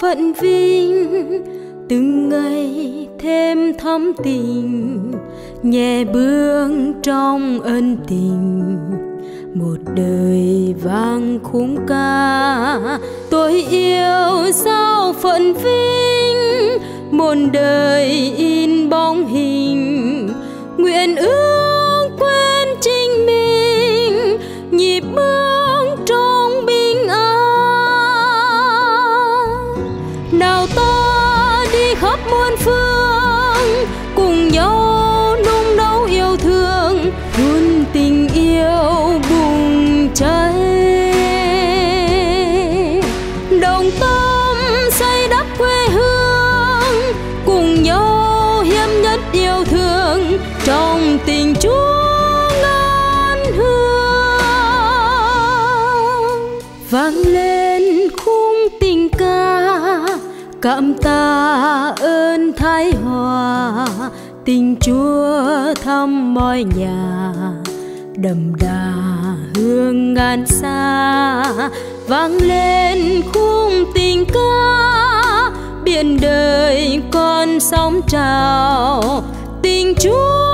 phận vinh. Từng ngày thêm thắm tình, nhẹ bước trong ân tình. Một đời vang khung ca, tôi yêu sao phận vinh. Một đời in bóng hình, nguyện ước quên chính mình. Nhịp bước Ta tạ ơn thái hòa, tình chúa thăm mọi nhà, đầm đà hương ngàn xa, vang lên khung tình ca, biển đời con sóng trào, tình chúa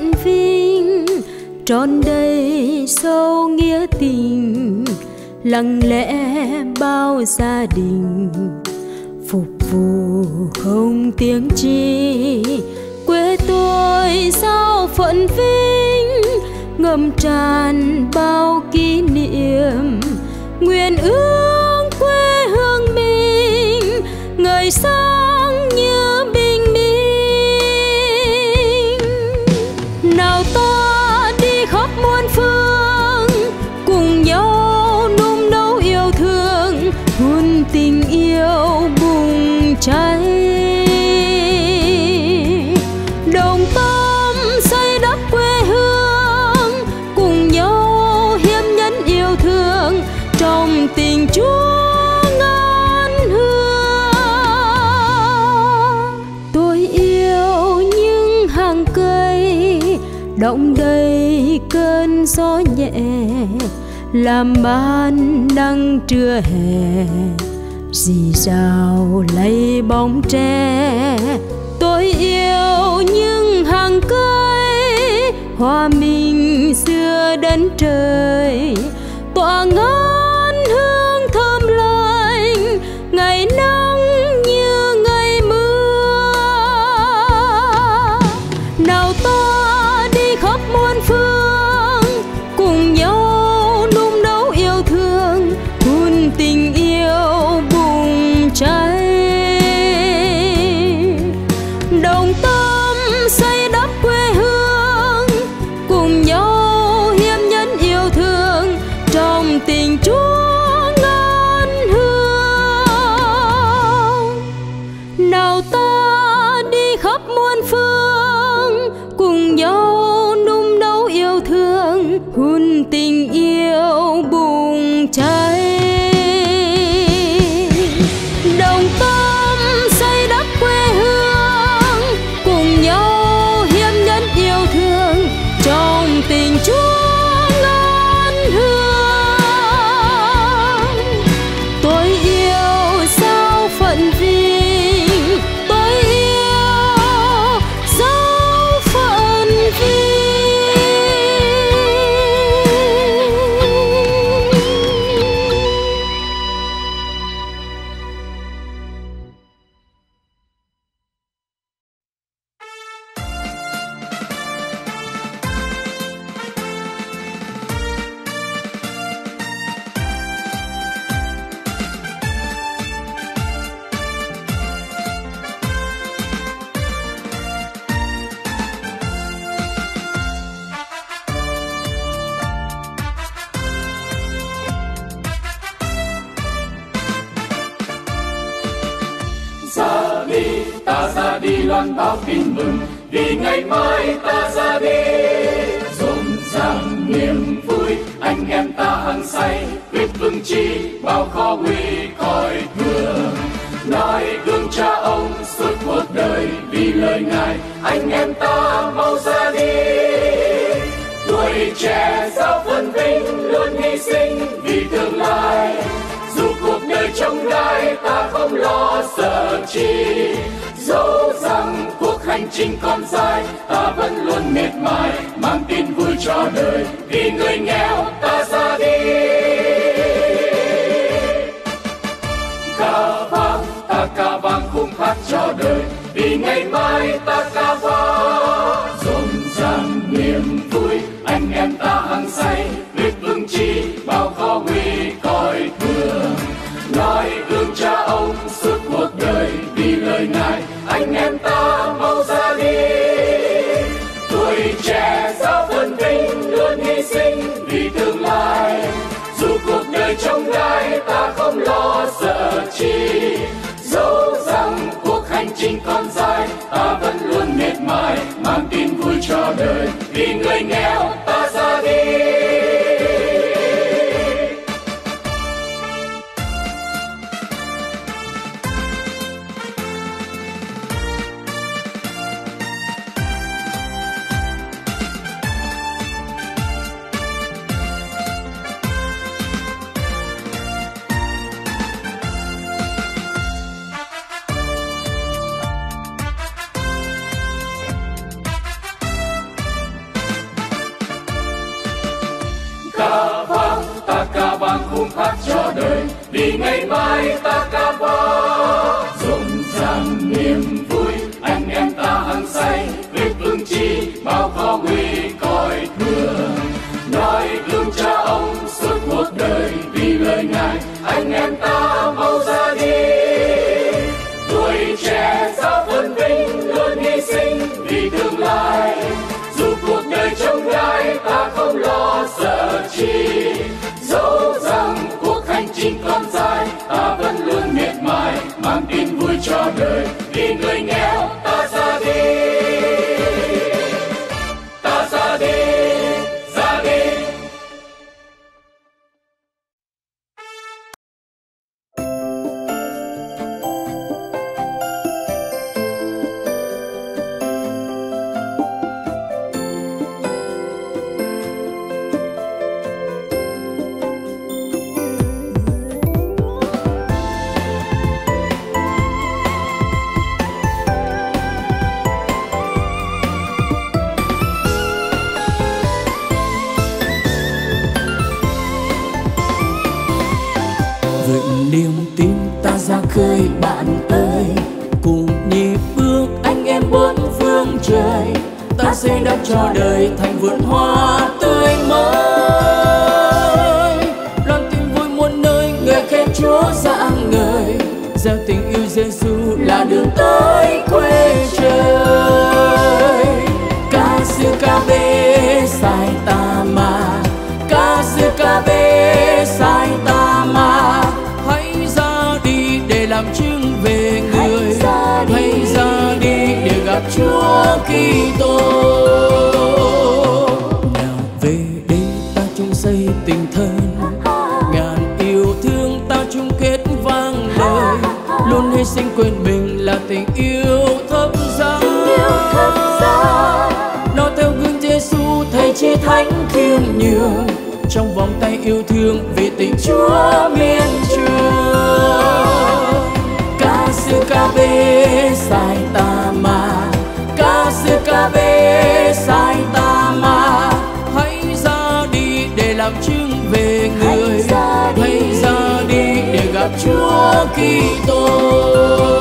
sao phận vinh, tròn đầy sâu nghĩa tình, lặng lẽ bao gia đình. Phục vụ không tiếng chi, quê tôi sao phận vinh, ngầm tràn bao kỷ niệm. Nguyện ước quê hương mình, ngày sáng như gió nhẹ, làm ban nắng trưa hè. Dì rào lấy bóng tre, tôi yêu những hàng cây. Hòa mình giữa đất trời, tỏa ngát cinco. đường tới quê trời. Kasu kabe Saitama Kasu kabe Saitama Hãy ra đi để làm chứng về người. Hãy ra đi để gặp Chúa Kitô. Nào về đây ta chung xây tình thân. Ngàn yêu thương ta chung kết vang lời. Luôn hy sinh quên mình là tình yêu thấp giá nó theo gương Giêsu thầy chỉ thánh thiêng nhường. Trong vòng tay yêu thương vì tình Chúa miên trường ca sư ca bê sai ta mà ca sư ca bê sai ta mà hãy ra đi để làm chứng về người. hãy ra đi, hãy ra đi để gặp Chúa Kitô.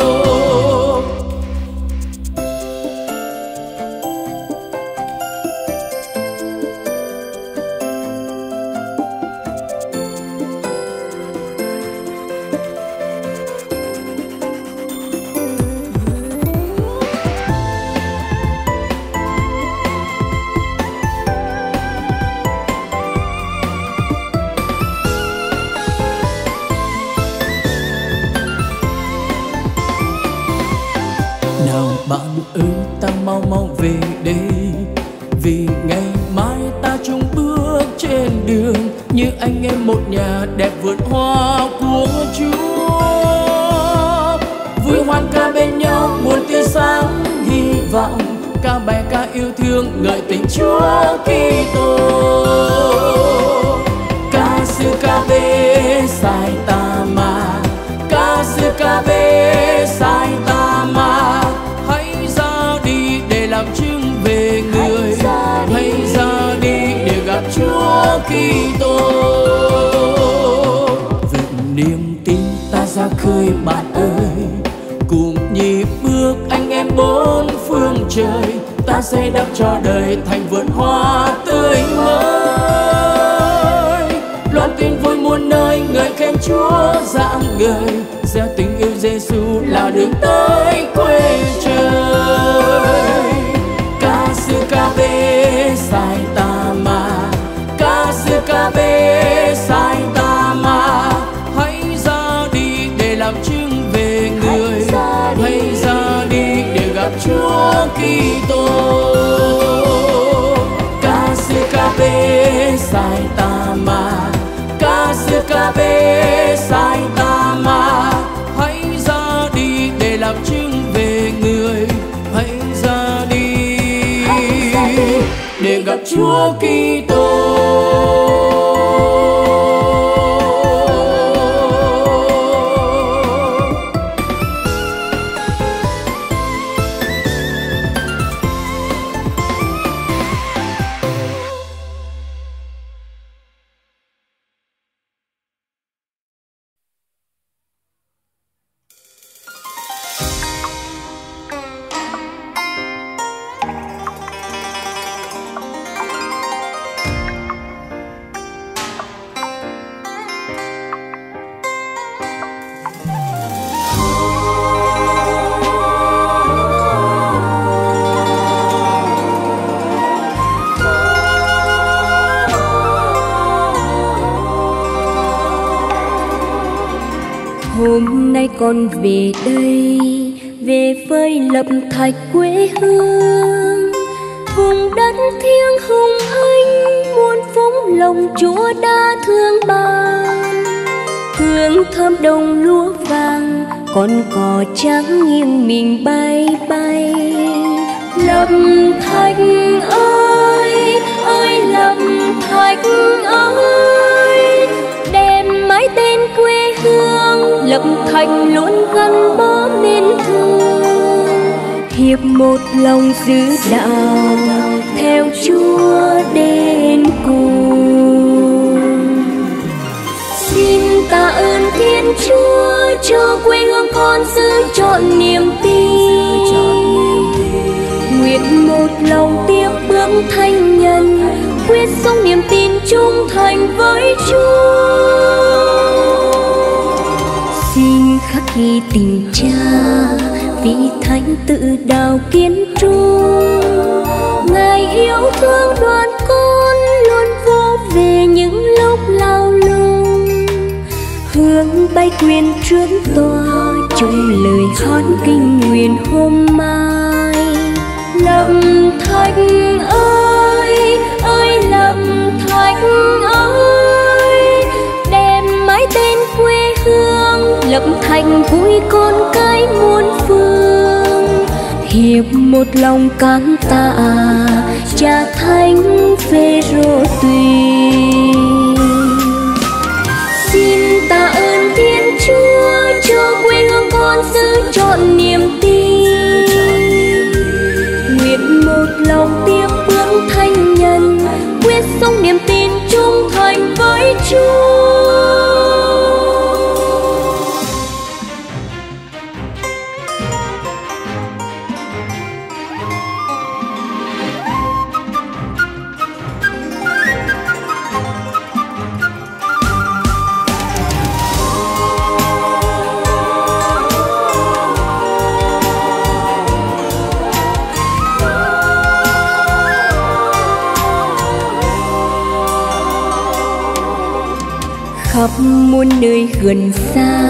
Ta xây đắp cho đời thành vườn hoa tươi mới. Loan tin vui muôn nơi người khen chúa dạng người. Gieo tình yêu giêsu là đường tới quê trời. Ca sư ca bê, sai ta mà. Ca sư ca bê sai chúa kitô ca sư ca bê sai ta mà ca sư ca bê sai ta mà hãy ra đi để làm chứng về người hãy ra đi để gặp chúa kitô lòng tiếp bước thanh nhân, quyết sống niềm tin trung thành với chúa. Xin khắc ghi tình cha vị thánh tự đào kiến trung ngài yêu thương đoàn con luôn vô về những lúc lao lung. Hướng bay quyền trướng tòa, chung lời hát kinh nguyện hôm mai lâm Thạch ơi ơi lâm Thạch ơi. Đem mái tên quê hương lập thành vui con cái muôn phương. Hiệp một lòng cảm tạ cha thánh phê rô tùy. Xin tạ ơn thiên chúa cho quê hương con giữ trọn niềm sống niềm tin trung thành với chúa. Muôn nơi gần xa,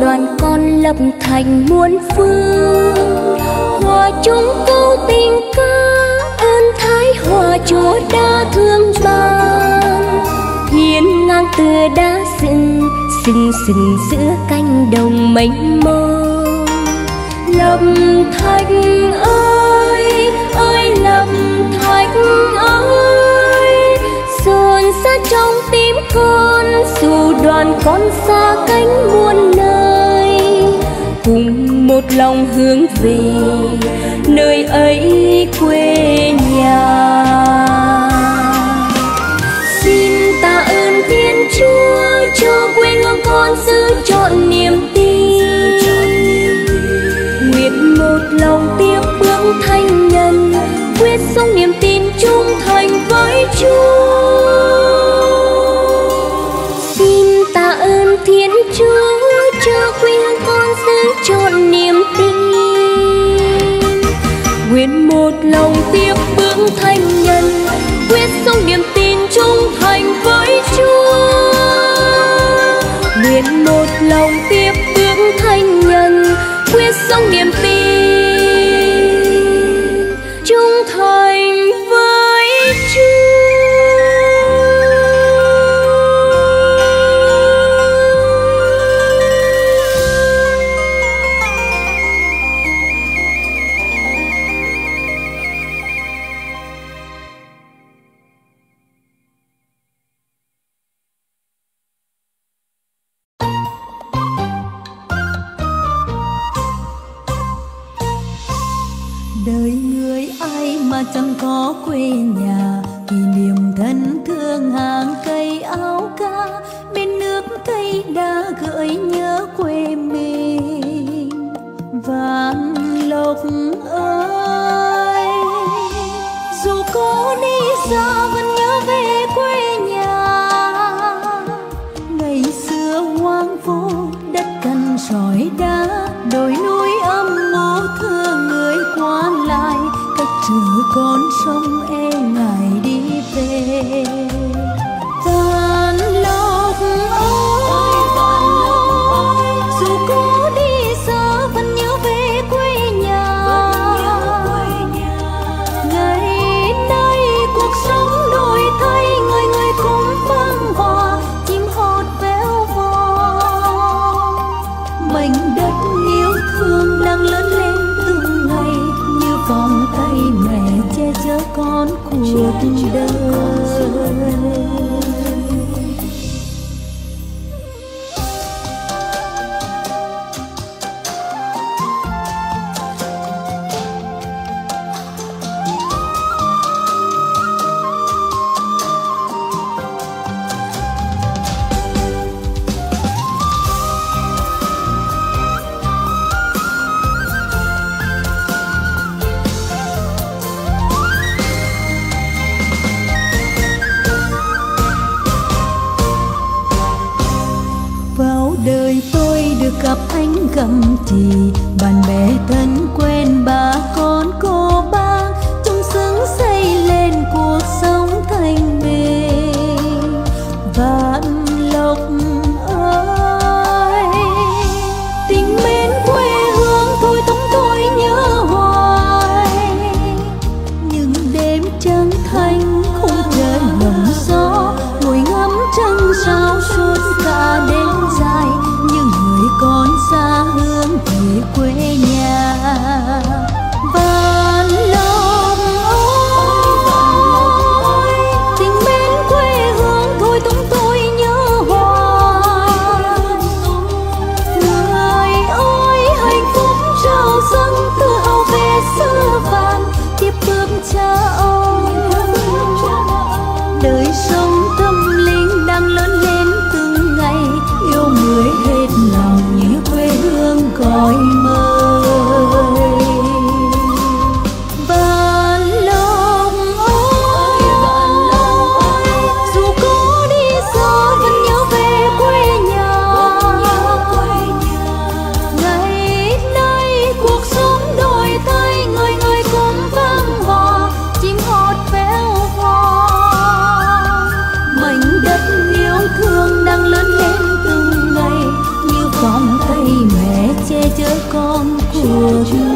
đoàn con lập thành muôn phương. Hòa chung câu tình ca, ơn thái hòa chùa đã thương ban. Hiên ngang tựa đá dựng, sừng sừng giữa cánh đồng mênh mông. Lâm thành ơi ơi lâm thành ơi. Dồn xa trong tim con con xa cánh muôn nơi, cùng một lòng hướng về nơi ấy quê nhà. Xin tạ ơn thiên chúa cho quê hương con giữ trọn niềm tin. Nguyện một lòng tiếp bước thanh nhân, quyết sống niềm tin trung thành với chúa. Lòng tiếc bước thanh nhân, quyết sống niềm tin trung thành với chúa. Nguyện một lòng tiếp bước thanh nhân, quyết sống niềm tin mảnh đất yêu thương đang lớn lên từng ngày như vòng tay mẹ che chở con cuộc đời 我愿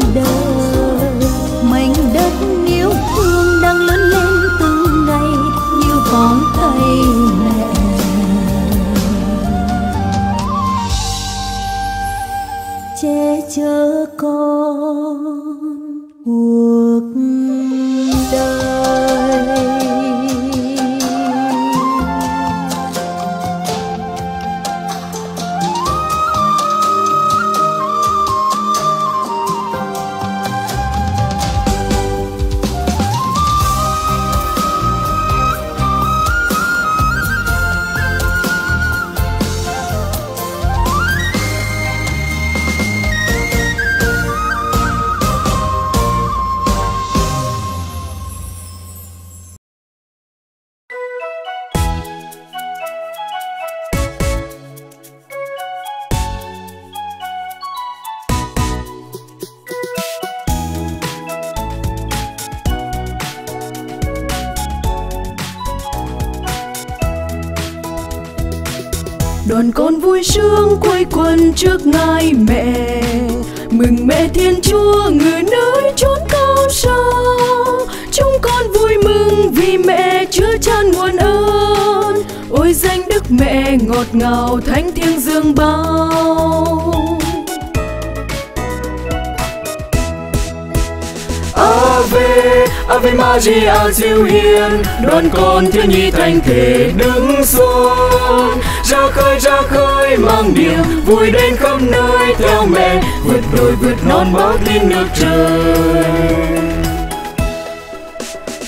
chi ao diêu hiền Đoàn con thiên nhi thành thể đứng xuống. Ra khơi, ra khơi mang niềm Vui đến khắp nơi theo mẹ. Vượt đồi, vượt non báo tin nước trời.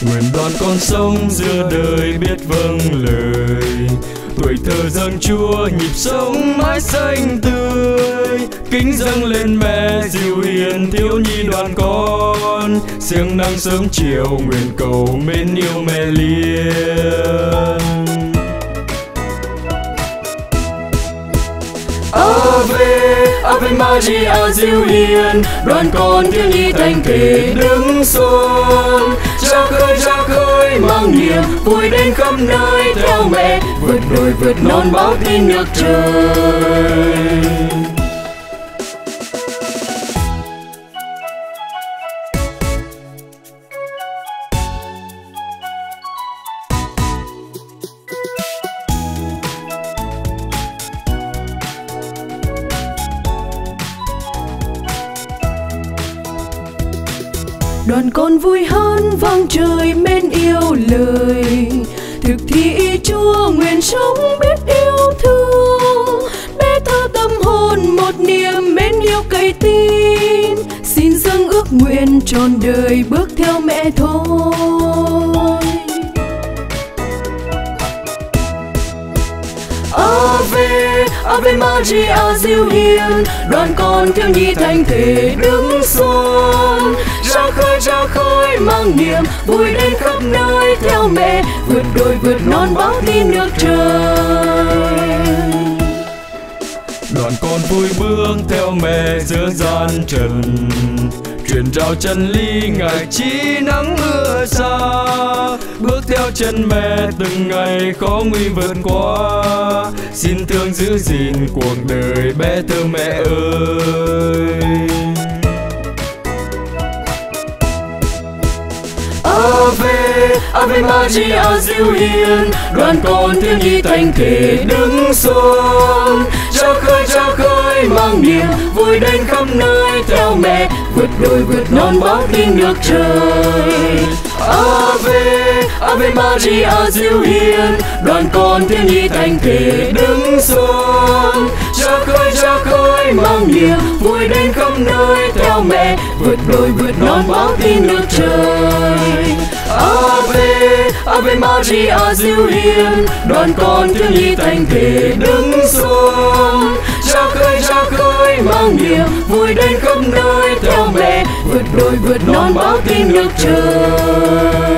Nguyện đoàn con sống giữa đời biết vâng lời. Tuổi thơ dâng chúa nhịp sống mãi xanh tươi. Kính dâng lên mẹ dịu hiền thiếu nhi đoàn con. Siêng năng sớm chiều nguyện cầu mến yêu mẹ liền. Ave, Ave Maria diệu hiền Đoàn con thiên nhi thành thể đứng xuân Cha khơi, cha khơi mang niềm Vui đến khắp nơi theo mẹ Vượt đồi, vượt non báo tin nước trời. Lời. Thực thi ý chúa nguyện sống biết yêu thương, bé thơ tâm hồn một niềm mến yêu cậy tin. Xin dâng ước nguyện trọn đời bước theo mẹ thôi. Với Maria diệu hiền. Đoàn con thiếu nhi thành thể đứng xuân. Ra khơi, ra khơi mang niềm Vui đến khắp nơi. Theo mẹ Vượt đồi, vượt non báo tin nước trời. Đoàn con vui bước theo mẹ giữa gian trần. Truyền trao chân lý ngày chi nắng mưa xa. Bước theo chân mẹ từng ngày khó nguy vượt qua. Xin thương giữ gìn cuộc đời bé thơ mẹ ơi. Ave, Ave Maria diệu hiền Đoàn con thiên nhi thành thể đứng xuống Cho khơi, cho khơi mang niềm Vui đến khắp nơi theo mẹ Vượt đôi vượt non báo tin nước trời. Ave, Ave Maria diệu hiền Đoàn con thiên nhi thành thể đứng xuống. Cha khơi, cha khơi mang niềm Vui đến khắp nơi theo mẹ Vượt đôi vượt non báo tin nước trời. Ave, Ave Maria diệu hiền Đoàn con thiên nhi thành thể đứng xuống. Ra khơi, ra khơi mang niềm Vui đến khắp nơi. Theo mẹ Vượt đồi, vượt non báo tin nước trời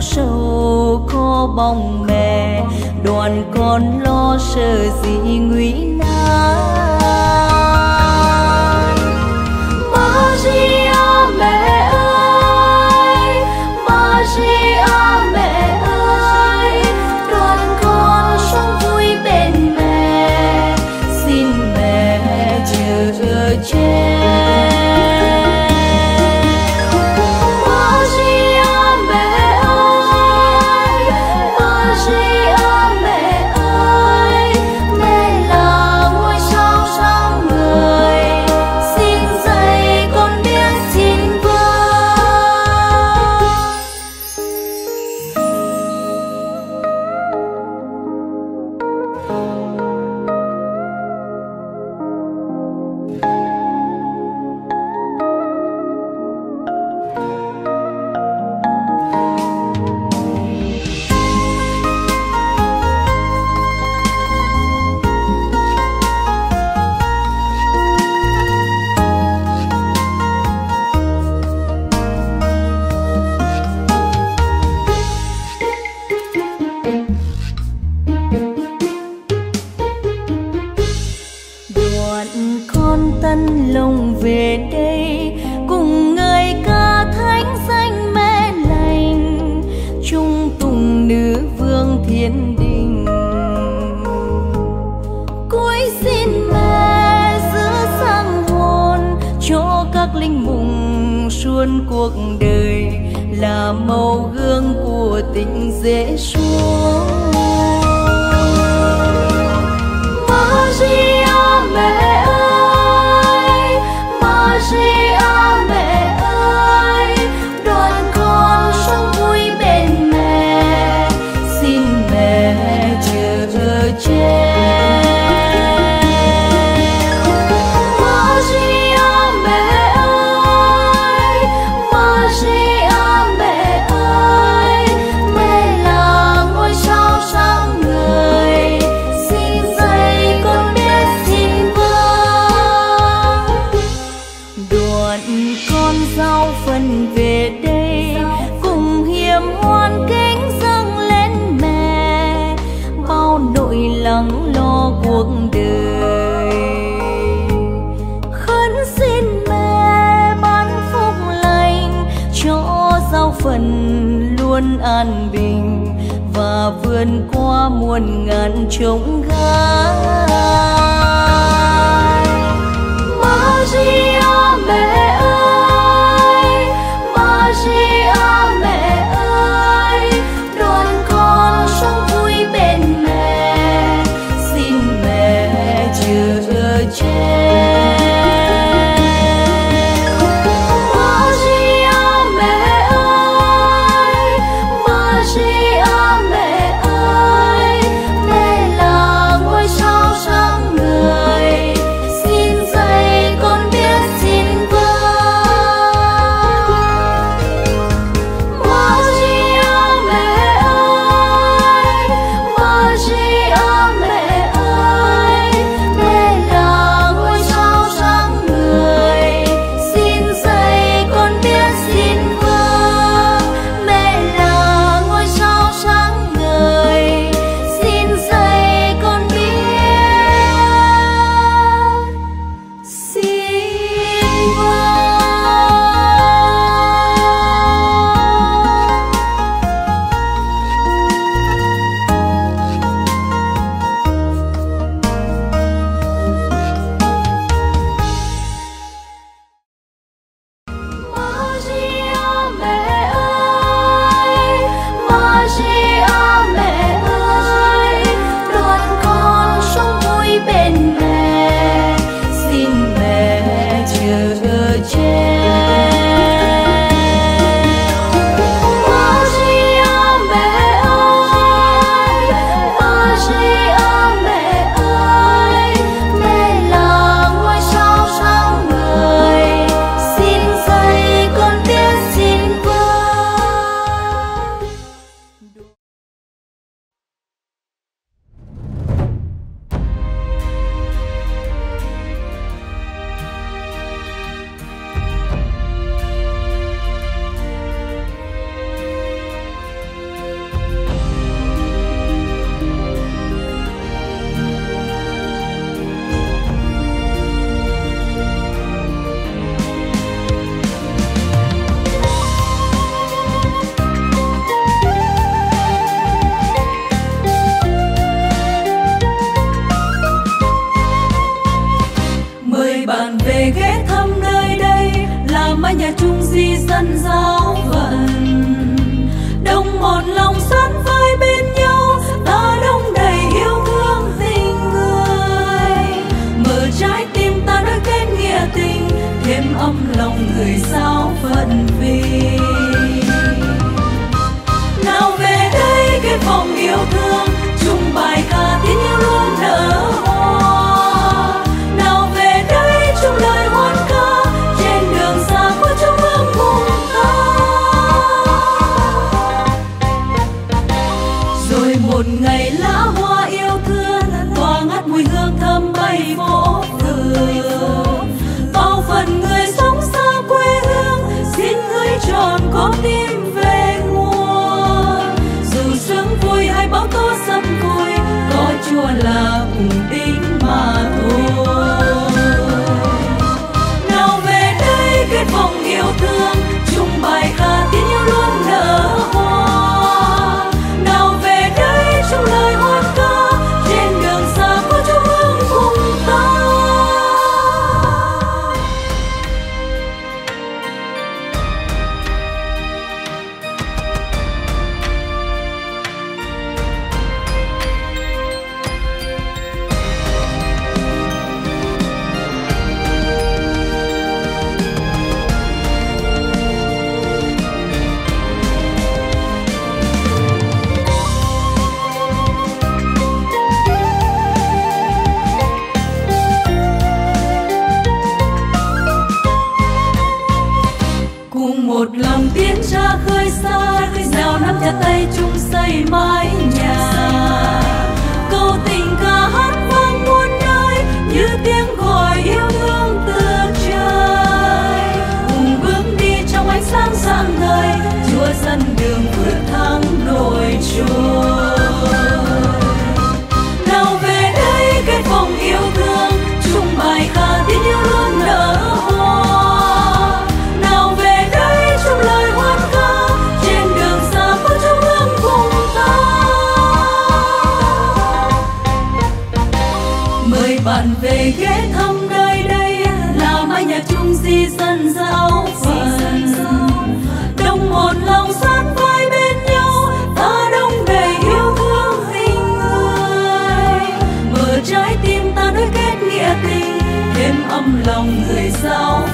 sầu khó bóng mẹ đoàn con lo sợ gì nguy nan. Maria mẹ ơi vượt qua muôn ngàn trông gai. Lòng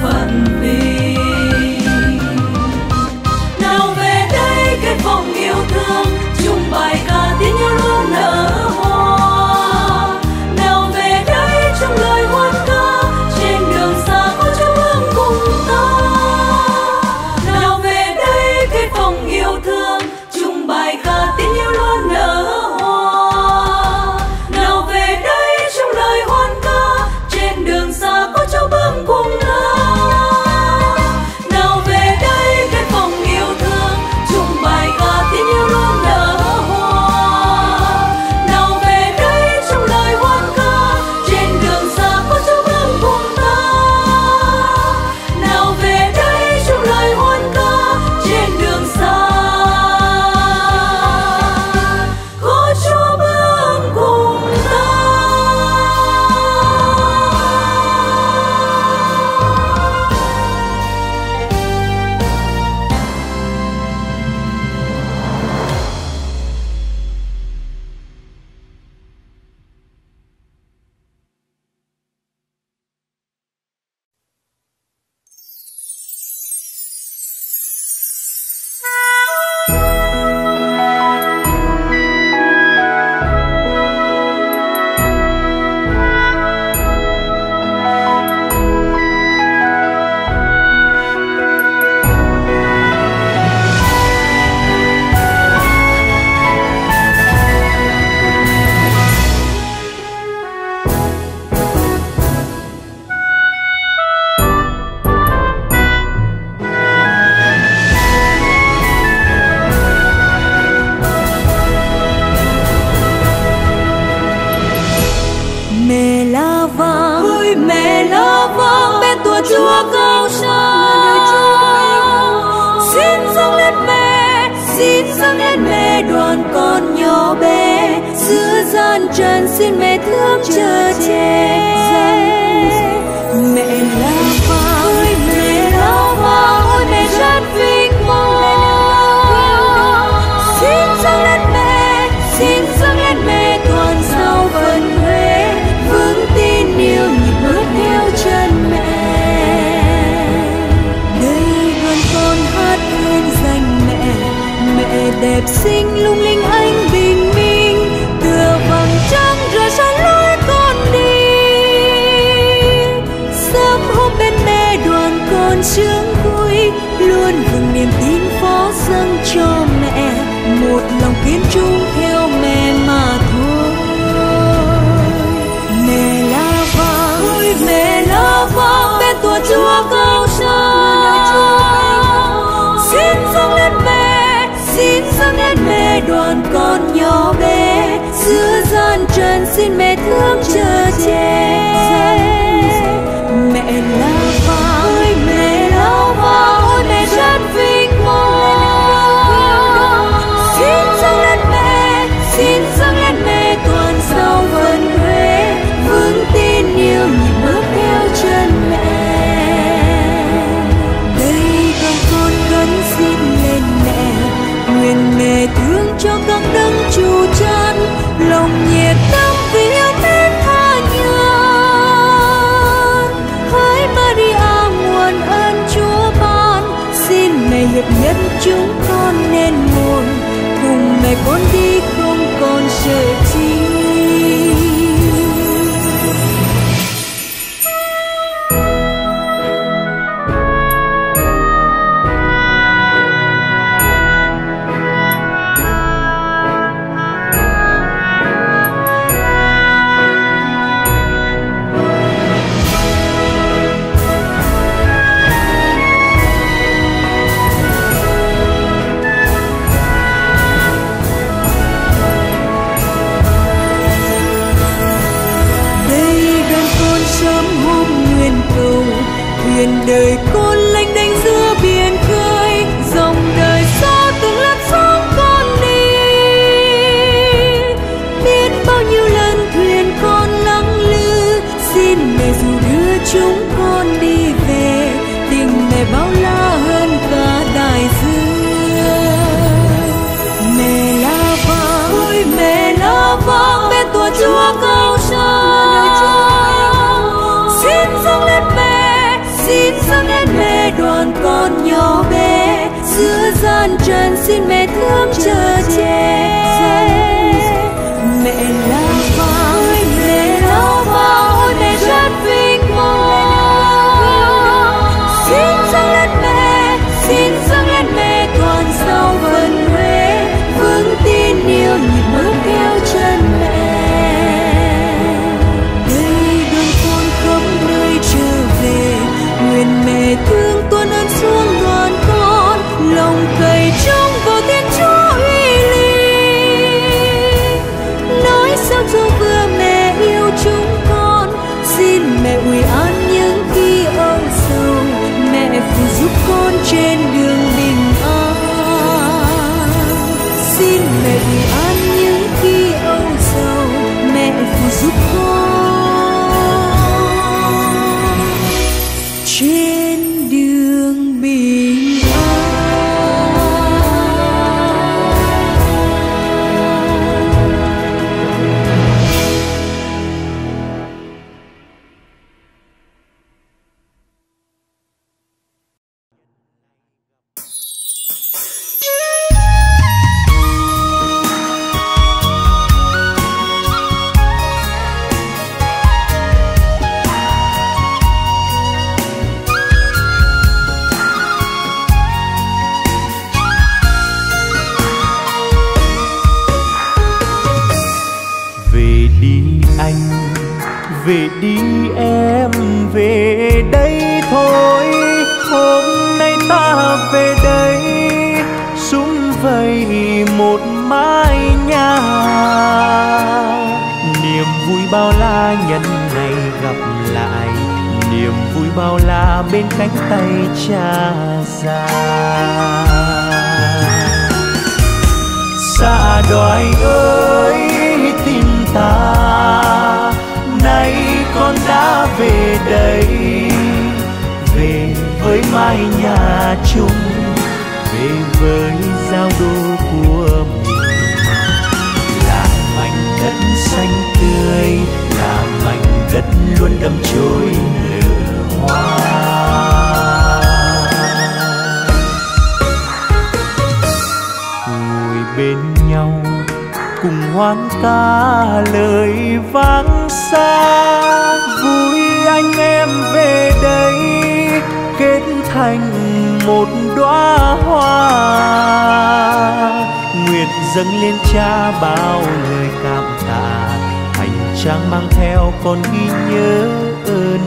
dâng lên cha bao lời cảm tạ. Hành trang mang theo con ghi nhớ ơn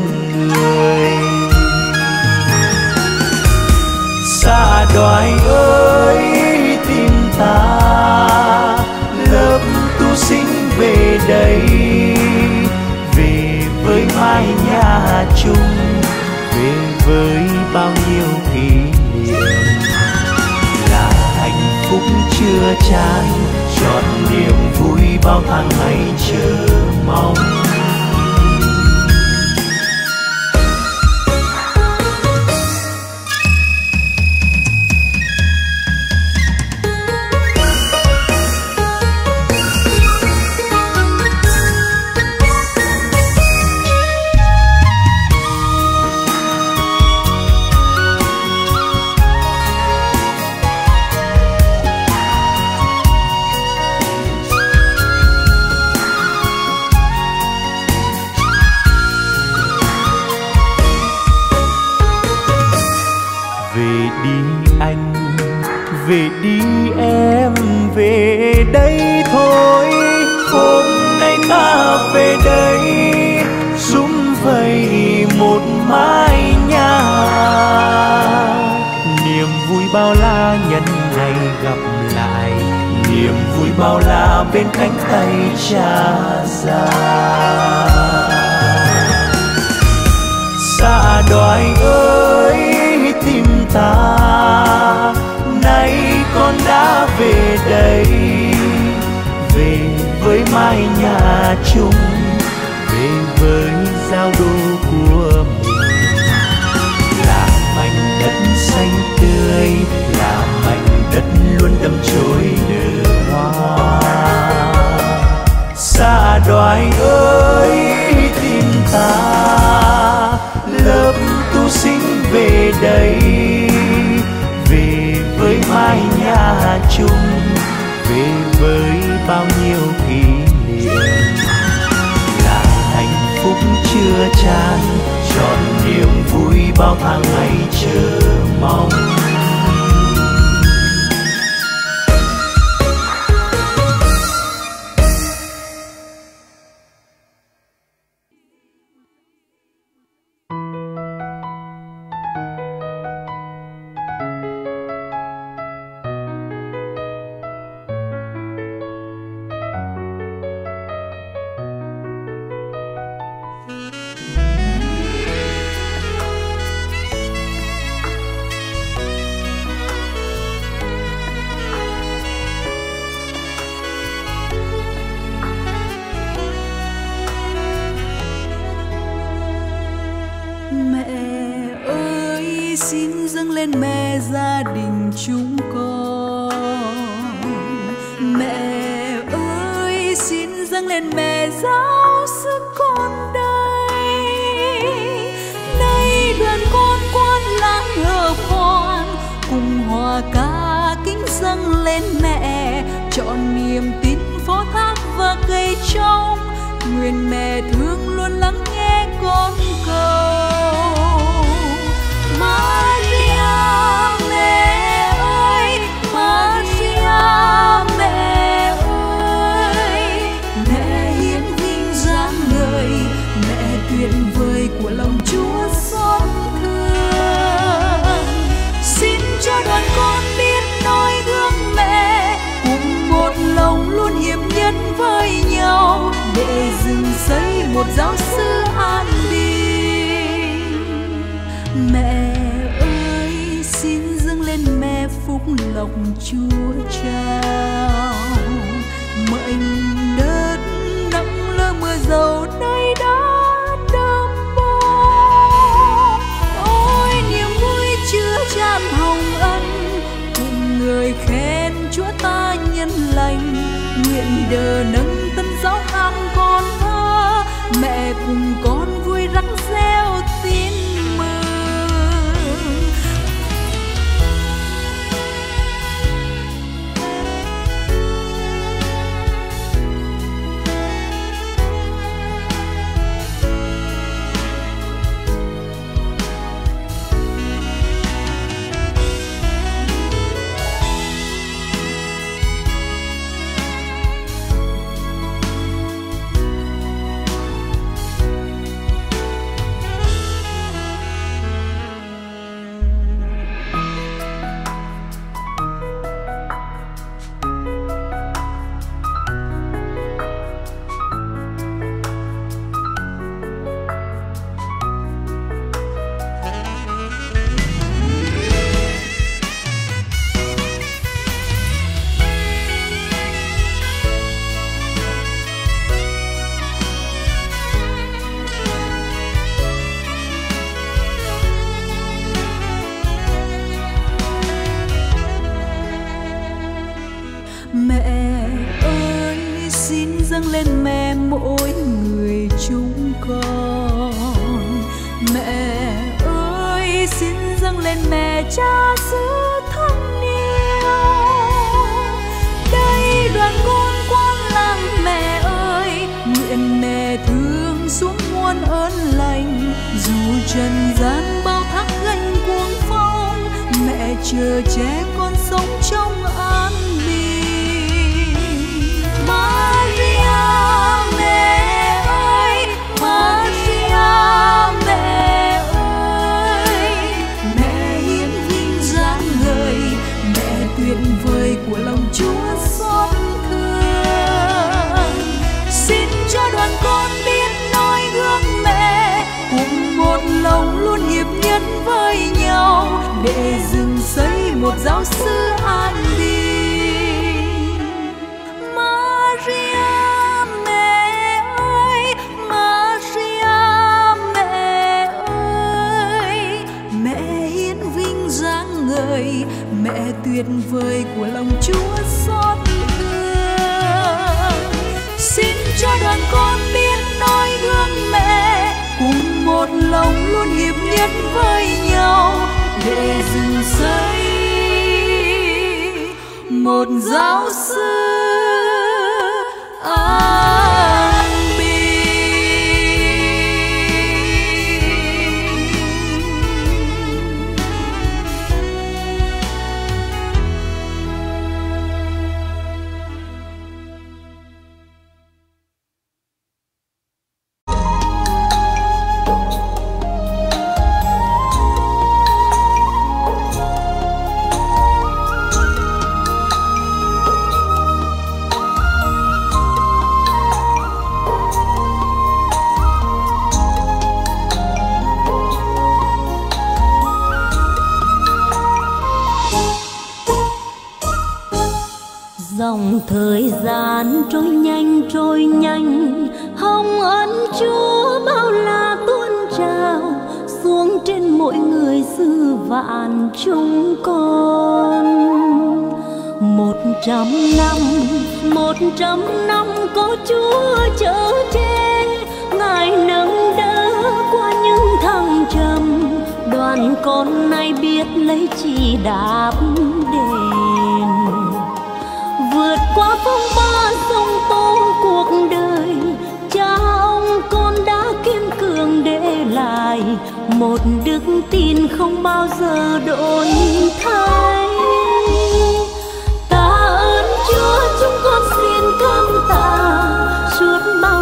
người. Xa đoài ơi tim ta, lớp tu sinh về đây. Về với mái nhà chung, về với bao nhiêu chưa tràn trọn niềm vui bao tháng ngày chờ mong. màu là bên cánh tay cha già. Xa đoài ơi tim ta, nay con đã về đây. Về với mái nhà chung, về với giao đô của mình. Là mảnh đất xanh tươi, là mảnh đất luôn đâm chồi anh ơi tim ta, lớp tu sinh về đây. Về với mái nhà chung, về với bao nhiêu kỷ niệm. Là hạnh phúc chưa chan trọn niềm vui bao tháng ngày chờ mong. Người tuyệt vời của lòng Chúa xót thương xin cho đoàn con biết nói gương mẹ, cùng một lòng luôn hiệp nhất với nhau để dựng xây một giáo sư. Ai trăm năm có chúa chở che, ngài nâng đỡ qua những thăng trầm. Đoàn con nay biết lấy chi đạp đền. Vượt qua phong ba sông tố cuộc đời, cha ông con đã kiên cường để lại. Một đức tin không bao giờ đổi thay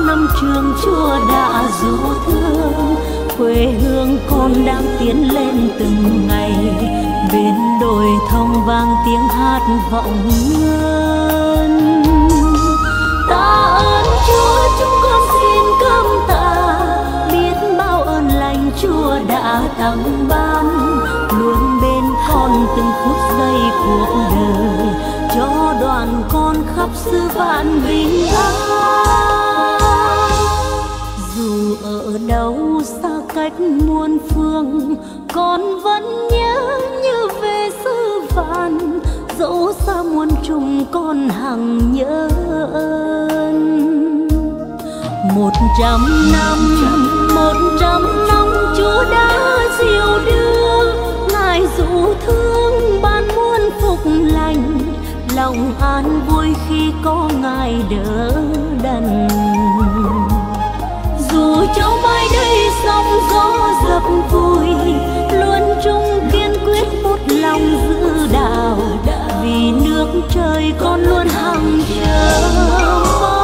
năm trường chúa đã dù thương. Quê hương con đang tiến lên từng ngày. Bên đồi thông vang tiếng hát vọng ngân. Ta ơn chúa, chúng con xin cảm tạ biết bao ơn lành chúa đã tặng ban. Luôn bên con từng phút giây cuộc đời. Cho đoàn con khắp xứ vạn bình an. Cách muôn phương, con vẫn nhớ như về xứ vạn. Dẫu xa muôn trùng con hằng nhớ ơn. Một trăm năm, một trăm năm, chúa đã diệu đưa. Ngài dụ thương ban muôn phục lành, lòng an vui khi có ngài đỡ đần. Dù cháu mai đây sóng gió dập vui, luôn chung kiên quyết một lòng giữ đạo vì nước trời con luôn hằng chờ.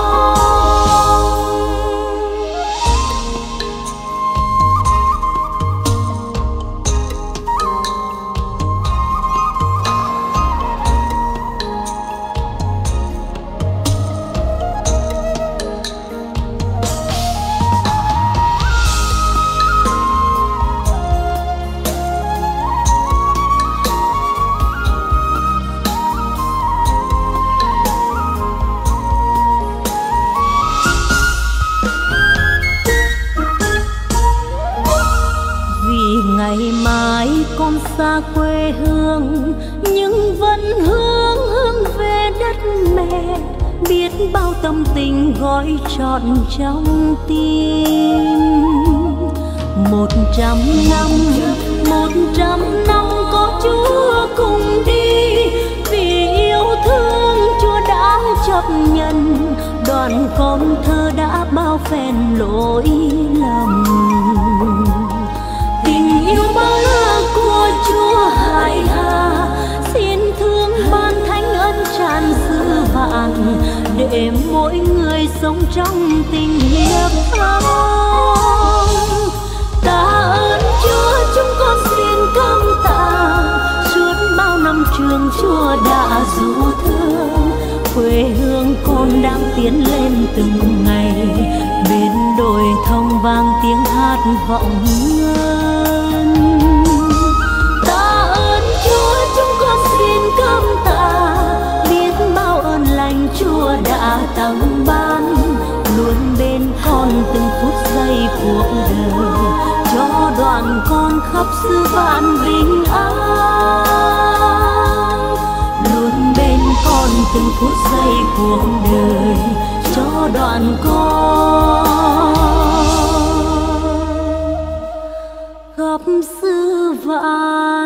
trọn trong tim. Một trăm năm, một trăm năm có chúa cùng đi, vì yêu thương chúa đã chấp nhận. Đoàn con thơ đã bao phen lỗi. em mỗi người sống trong tình hiệp thông ta ơn chúa, chúng con xin cảm tạ. Suốt bao năm trường chúa đã dụ thương. Quê hương con đang tiến lên từng ngày. Bên đồi thông vang tiếng hát vọng ngân. khắp xứ vạn bình an. Luôn bên con từng phút giây cuộc đời cho đoàn con. Gặp xứ vạn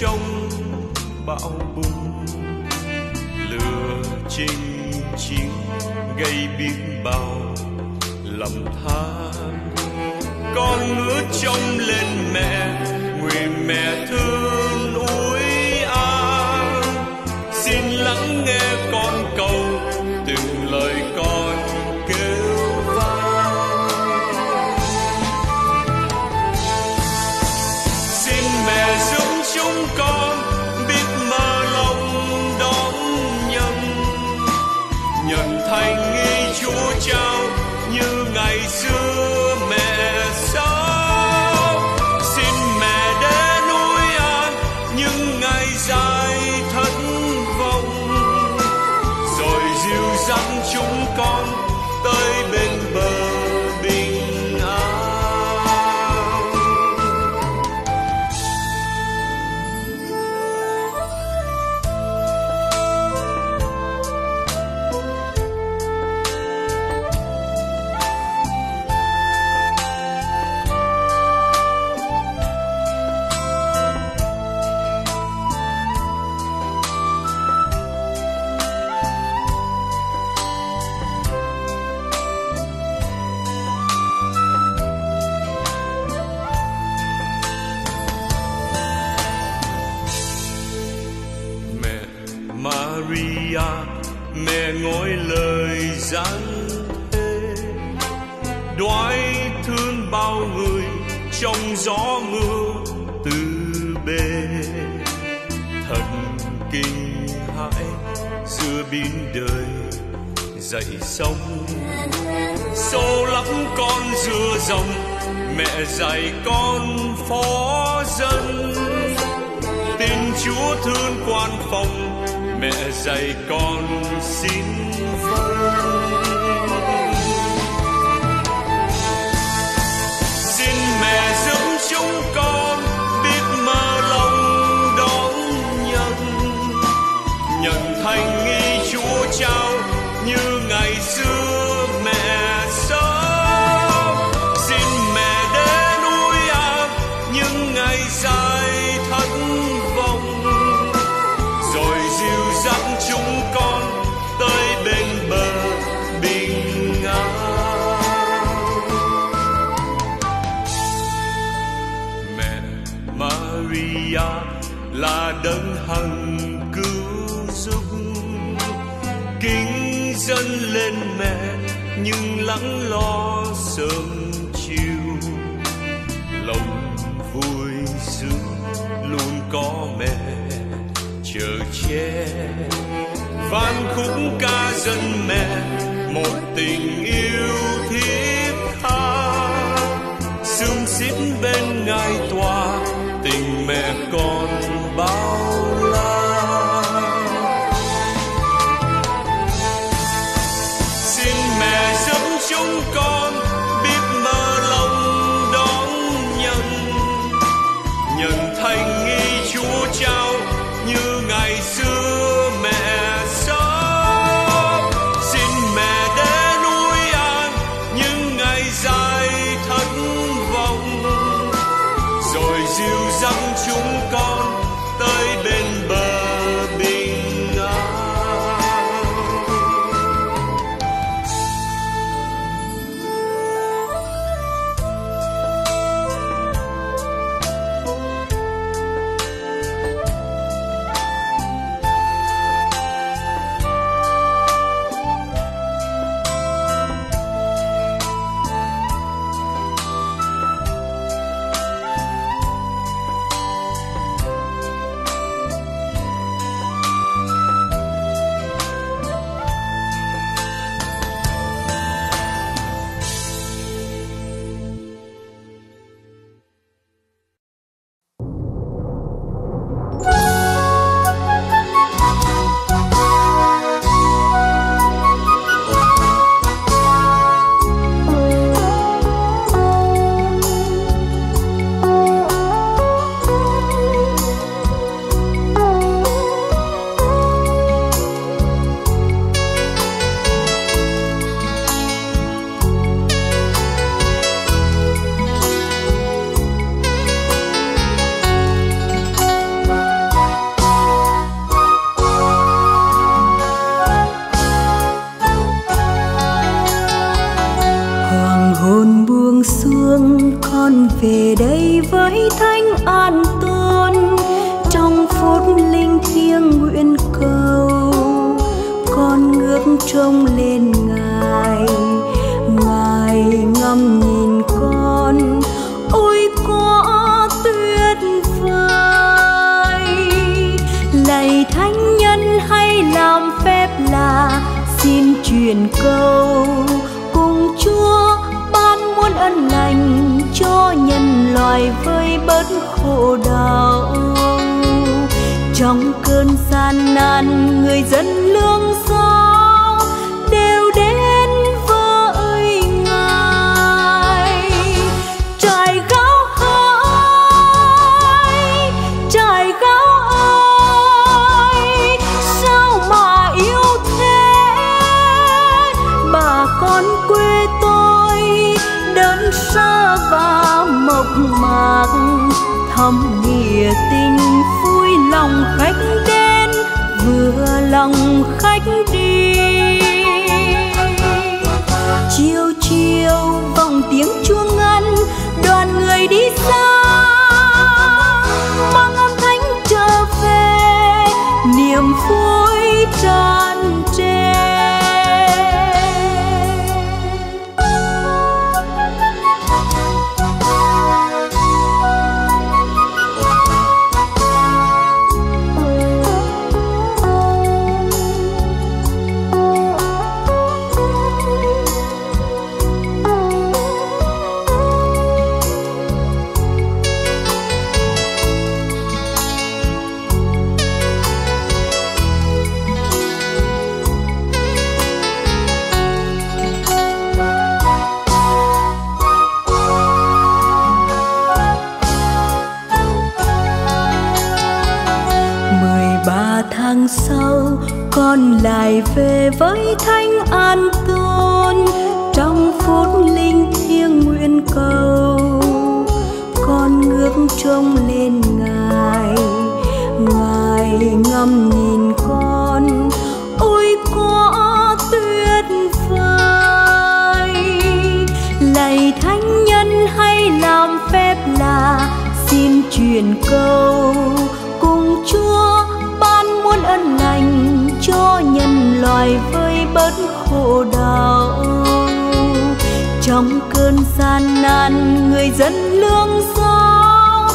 trong bão bùng. Lửa chinh chiến gây biến bao lầm than. Con ngứa trông lên mẹ, người mẹ thương Maria, mẹ ngôi lời giáng thế đoái thương bao người trong gió mưa từ bề. Thần kinh hãi xưa biến đời dậy sông sâu lắm con dưa rồng, mẹ dạy con phó dân. Tin chúa thương quan phòng mẹ dạy con xin vâng khúc ca dân mẹ một tình xa và mộc mạc thầm nghĩa tình vui lòng khách đến, vừa lòng khách đi. Chiều chiều vòng tiếng chuông ngân, đoàn người đi xa, mang âm thanh trở về, niềm vui tràn dừng lại về với thanh an tôn. Trong phút linh thiêng nguyện cầu, con ngước trông lên ngài. Ngài ngắm nhìn con, ôi quá tuyệt vời. Lạy thánh nhân hay làm phép là xin truyền câu trong cơn gian nan, người dân lương do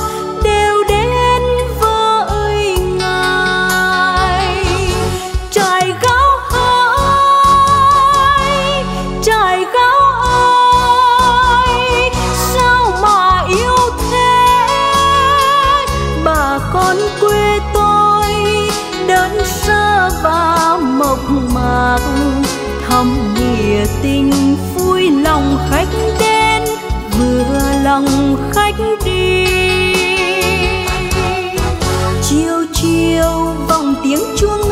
đều đến với ngài. Trời gáo ơi trời gáo ơi sao mà yêu thế? Bà con quê tôi đơn sơ và mộc mạc thắm nghĩa tình vui lòng khách đến vừa lòng khách đi. Chiều chiều vòng tiếng chuông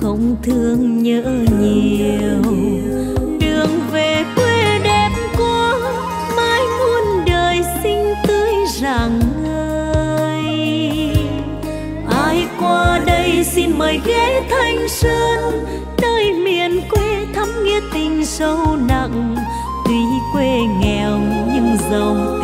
không thương nhớ nhiều. Đường về quê đẹp quá, mãi muôn đời xinh tươi rạng ngời. Ai qua đây xin mời ghé thanh sơn nơi miền quê thắm nghĩa tình sâu nặng. Tuy quê nghèo nhưng giàu